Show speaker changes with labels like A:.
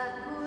A: Sadhguru.